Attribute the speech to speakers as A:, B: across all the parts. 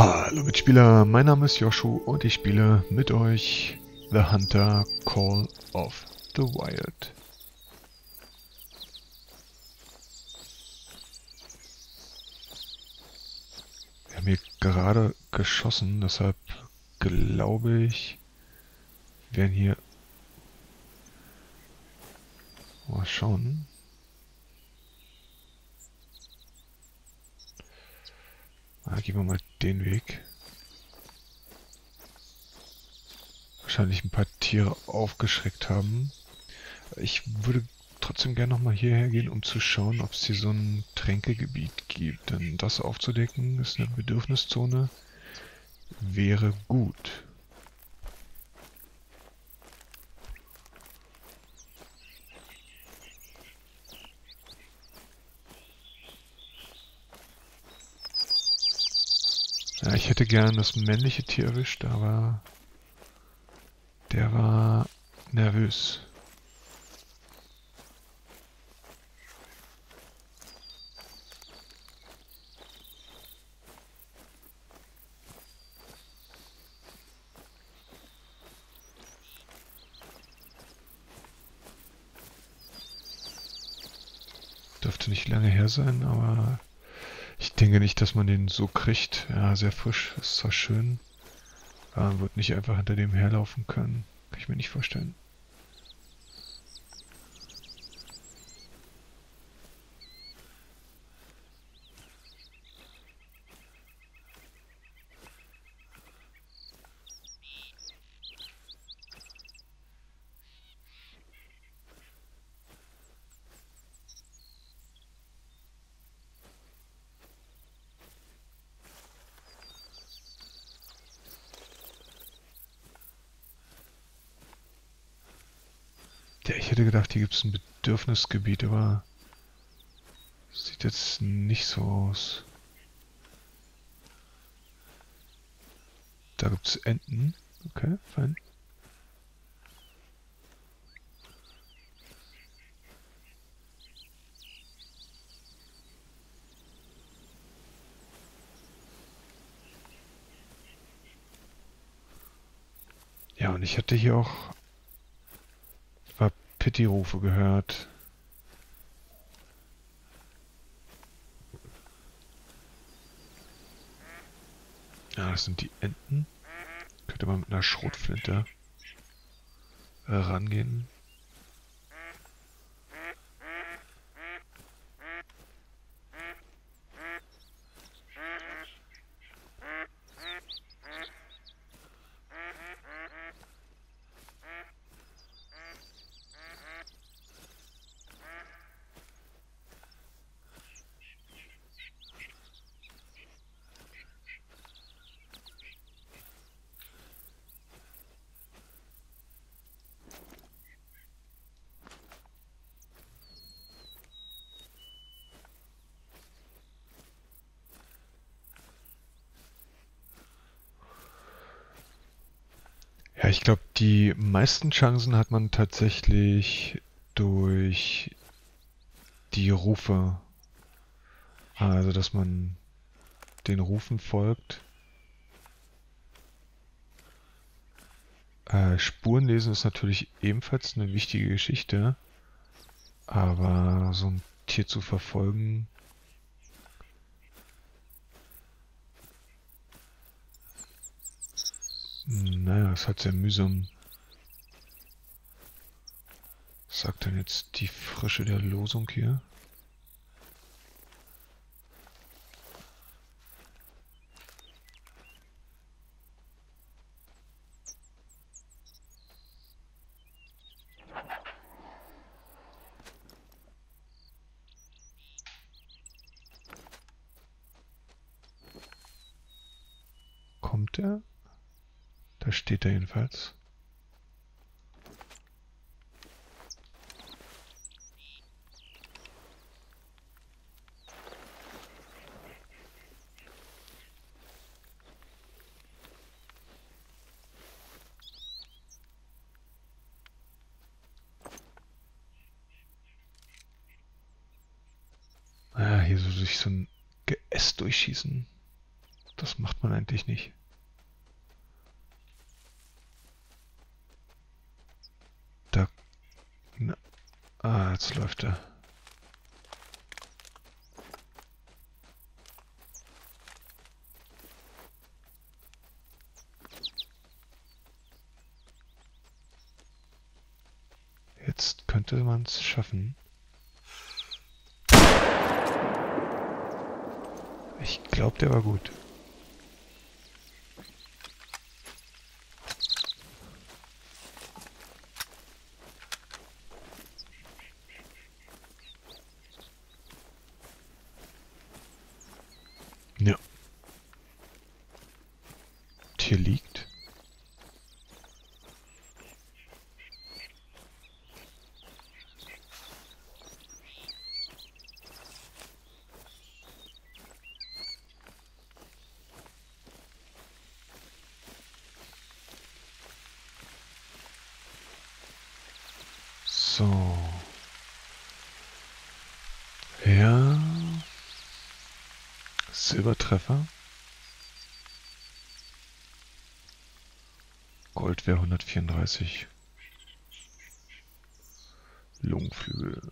A: Hallo Mitspieler, mein Name ist Joshu und ich spiele mit euch The Hunter Call of the Wild. Wir haben hier gerade geschossen, deshalb glaube ich, werden hier... Mal schauen. Ah, gehen wir mal den Weg. Wahrscheinlich ein paar Tiere aufgeschreckt haben. Ich würde trotzdem gerne nochmal hierher gehen, um zu schauen, ob es hier so ein Tränkegebiet gibt. Denn das aufzudecken ist eine Bedürfniszone. Wäre gut. Ja, ich hätte gern das männliche Tier erwischt, aber der war nervös. Dürfte nicht lange her sein, aber denke nicht, dass man den so kriegt. Ja, sehr frisch, ist zwar schön, aber man wird nicht einfach hinter dem herlaufen können. Kann ich mir nicht vorstellen. Ja, ich hätte gedacht, hier gibt es ein Bedürfnisgebiet, aber sieht jetzt nicht so aus. Da gibt es Enten. Okay, fein. Ja, und ich hatte hier auch Pity-Rufe gehört. Ja, das sind die Enten. Könnte man mit einer Schrotflinte äh, rangehen. Ich glaube, die meisten Chancen hat man tatsächlich durch die Rufe. Also, dass man den Rufen folgt. Äh, Spurenlesen ist natürlich ebenfalls eine wichtige Geschichte. Aber so ein Tier zu verfolgen, Naja, es hat sehr mühsam. Was sagt denn jetzt die Frische der Losung hier? Kommt er? Da steht er jedenfalls. Ah, hier so durch so ein Geäst durchschießen. Das macht man eigentlich nicht. Da... Na, ah, jetzt läuft er. Jetzt könnte man es schaffen. Ich glaube, der war gut. Ja. Hier liegt. So. Ja. Silbertreffer. Gold wäre 134. Lungenflügel.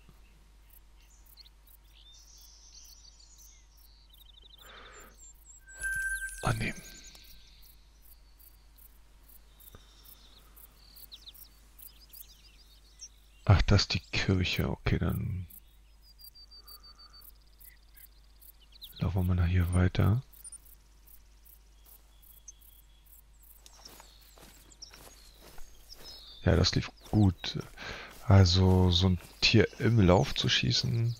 A: Ach, das ist die Kirche. Okay, dann laufen wir mal hier weiter. Ja, das lief gut. Also so ein Tier im Lauf zu schießen,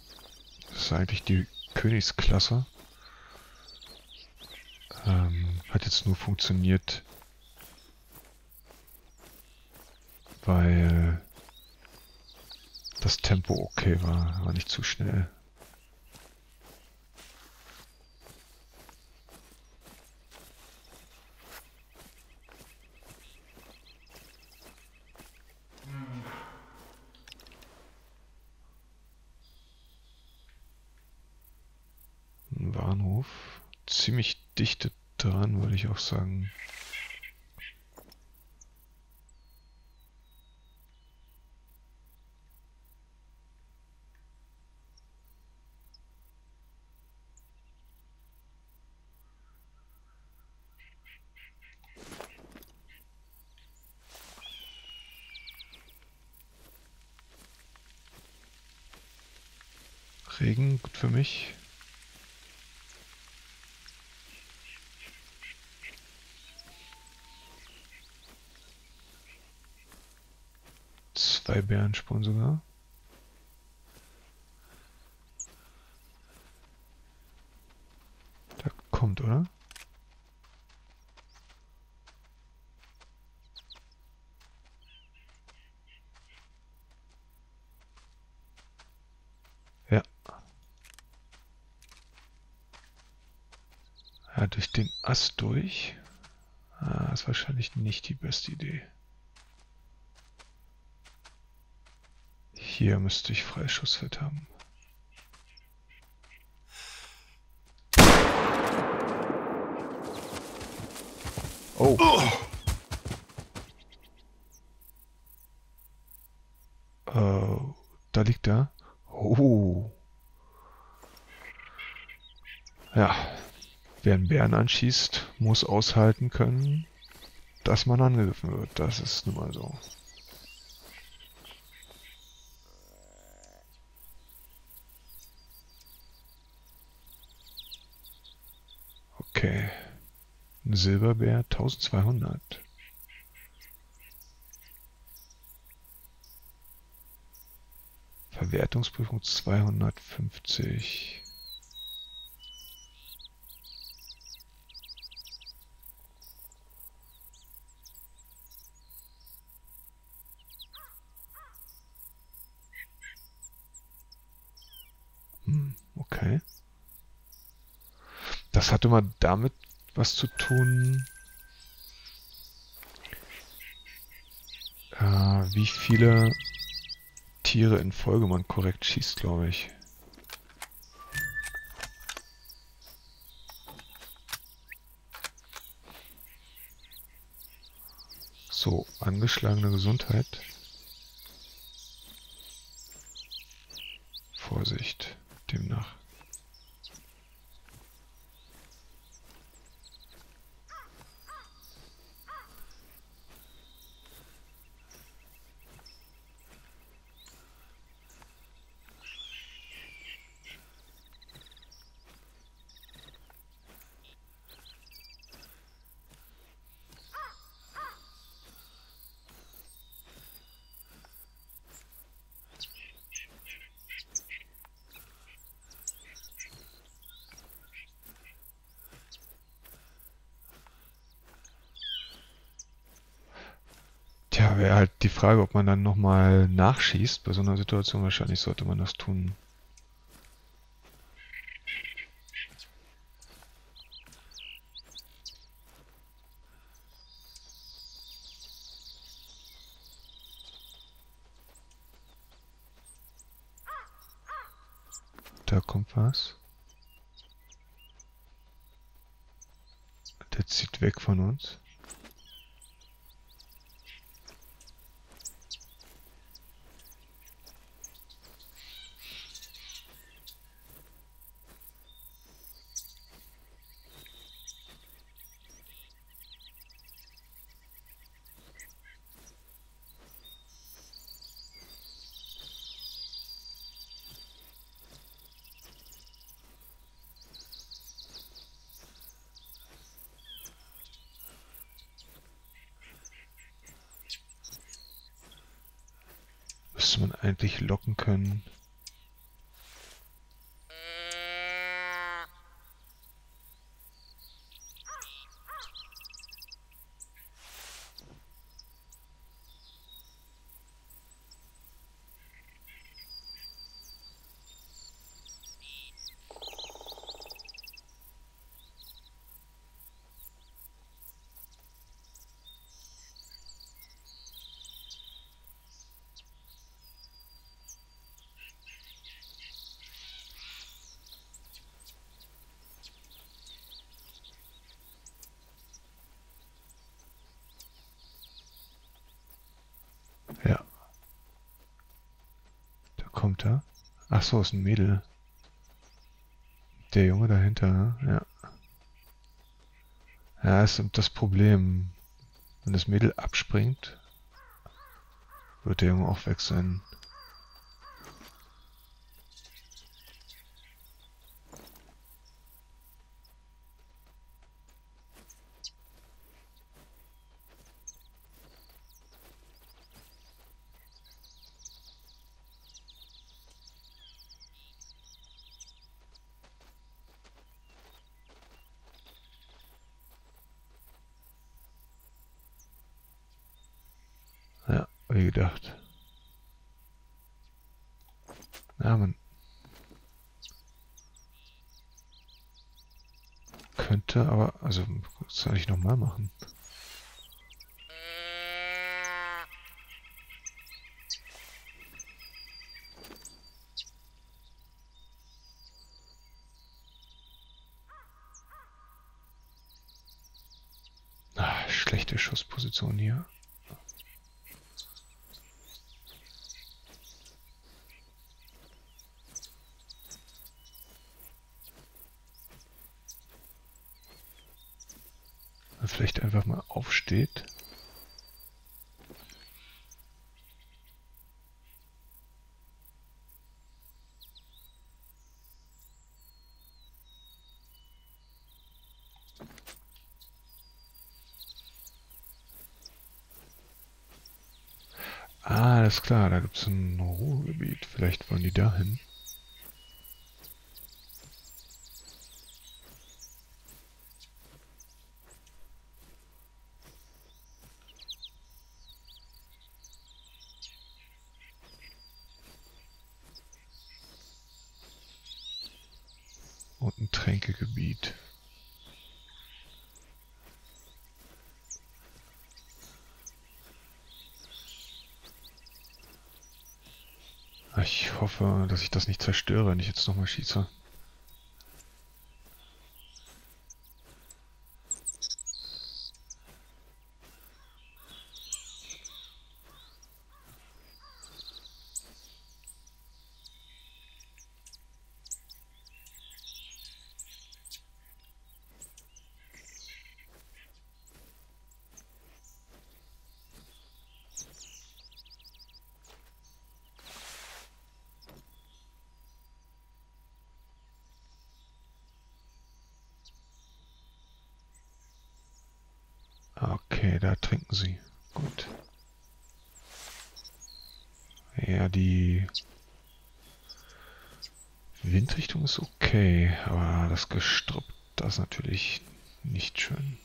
A: ist eigentlich die Königsklasse. Ähm, hat jetzt nur funktioniert, weil das Tempo okay war, war nicht zu schnell. Bahnhof. Ziemlich dichte dran, würde ich auch sagen. Regen, gut für mich. Zwei Bärenspuren sogar. Da kommt, oder? Ja. Ja, durch den Ast durch. Ah, ist wahrscheinlich nicht die beste Idee. Hier müsste ich Freischussfeld haben. Oh. Äh, da liegt er. Oh. Ja. Wer einen Bären anschießt, muss aushalten können, dass man angegriffen wird. Das ist nun mal so. Okay. Ein Silberbär 1200. Verwertungsprüfung 250. Das hatte mal damit was zu tun. Äh, wie viele Tiere in Folge man korrekt schießt, glaube ich. So, angeschlagene Gesundheit. Vorsicht, demnach. Tja, wäre halt die Frage, ob man dann nochmal nachschießt. Bei so einer Situation wahrscheinlich sollte man das tun. Da kommt was. Der zieht weg von uns. Müsste man eigentlich locken können. Ja. Da kommt er. Ach so, ist ein Mädel. Der Junge dahinter, ja. Ja, ist das Problem. Wenn das Mädel abspringt, wird der Junge auch weg sein. Ja, wie gedacht. Ja, man könnte, aber, also, soll ich nochmal machen? Ah, schlechte Schussposition hier. Vielleicht einfach mal aufsteht. Ah, alles klar, da gibt es ein Ruhegebiet. Vielleicht wollen die dahin. Und ein Tränkegebiet. Ich hoffe, dass ich das nicht zerstöre, wenn ich jetzt nochmal schieße. Okay, da trinken sie. Gut. Ja, die Windrichtung ist okay, aber das Gestrüpp, das ist natürlich nicht schön.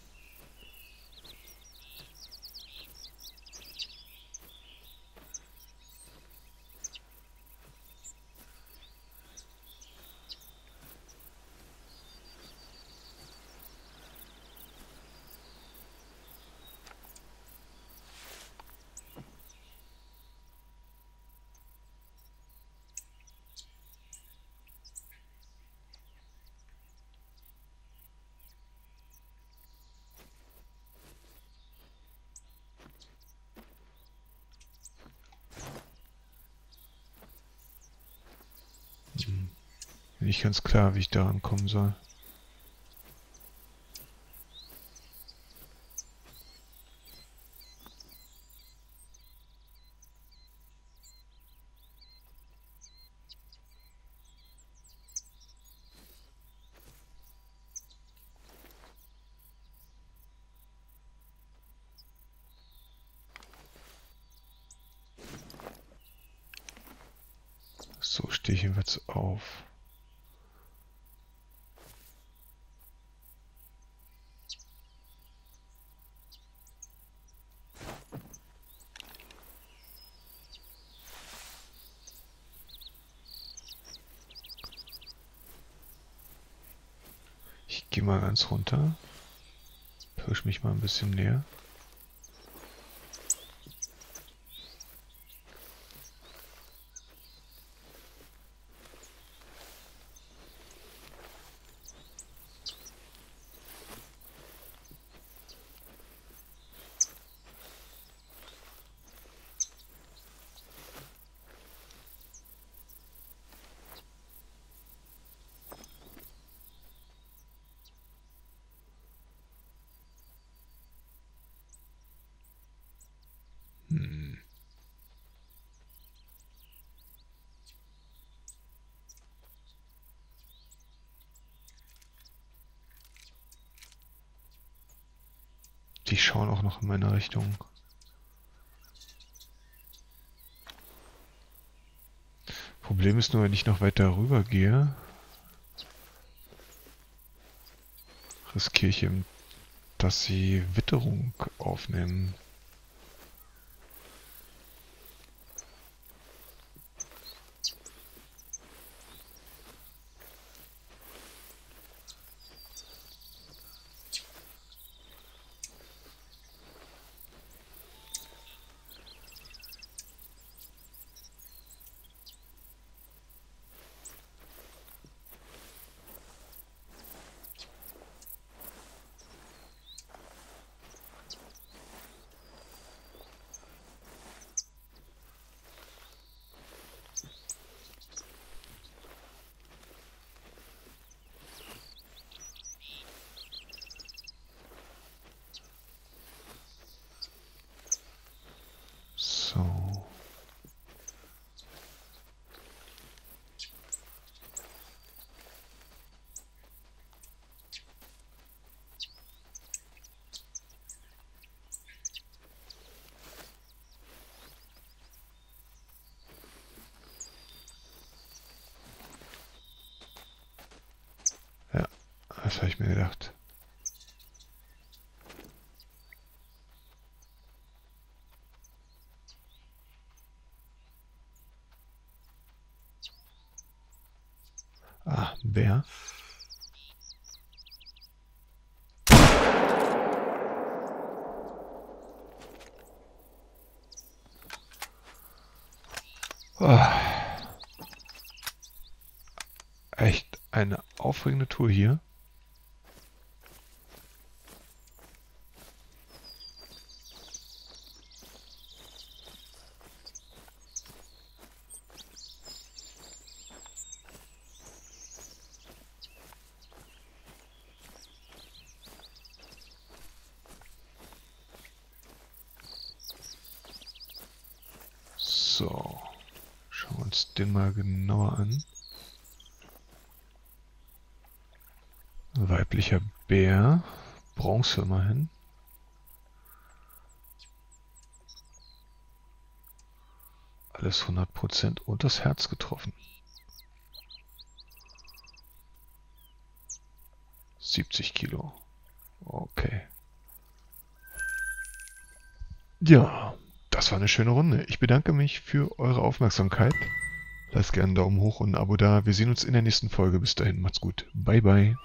A: Nicht ganz klar, wie ich daran kommen soll. So stehe ich jedenfalls auf. Gehe mal ganz runter. Pirsch mich mal ein bisschen näher. Die schauen auch noch in meine Richtung. Problem ist nur, wenn ich noch weiter rüber gehe, riskiere ich eben, dass sie Witterung aufnehmen. Das habe ich mir gedacht. Ah, Bär. Oh. Echt eine aufregende Tour hier. Weiblicher Bär. Bronze immerhin. Alles 100% und das Herz getroffen. 70 Kilo. Okay. Ja, das war eine schöne Runde. Ich bedanke mich für eure Aufmerksamkeit. Lasst gerne einen Daumen hoch und ein Abo da. Wir sehen uns in der nächsten Folge. Bis dahin, macht's gut. Bye, bye.